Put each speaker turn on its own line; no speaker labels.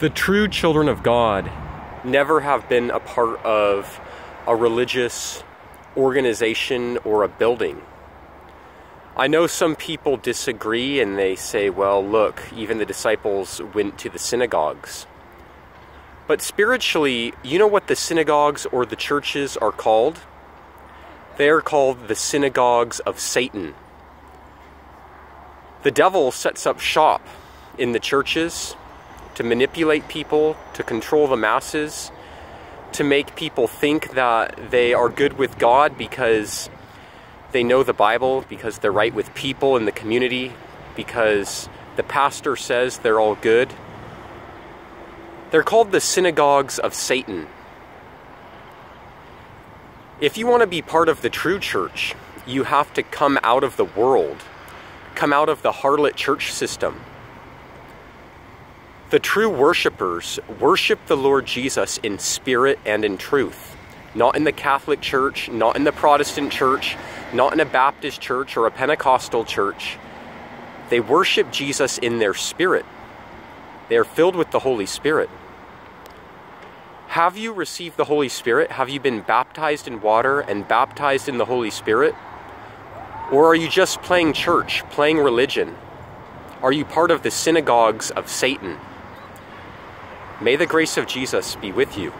The true children of God never have been a part of a religious organization or a building. I know some people disagree and they say, well, look, even the disciples went to the synagogues. But spiritually, you know what the synagogues or the churches are called? They are called the synagogues of Satan. The devil sets up shop in the churches to manipulate people, to control the masses, to make people think that they are good with God because they know the Bible, because they're right with people in the community, because the pastor says they're all good. They're called the synagogues of Satan. If you want to be part of the true church, you have to come out of the world, come out of the harlot church system the true worshippers worship the Lord Jesus in spirit and in truth. Not in the Catholic Church, not in the Protestant Church, not in a Baptist church or a Pentecostal church. They worship Jesus in their spirit. They are filled with the Holy Spirit. Have you received the Holy Spirit? Have you been baptized in water and baptized in the Holy Spirit? Or are you just playing church, playing religion? Are you part of the synagogues of Satan? May the grace of Jesus be with you.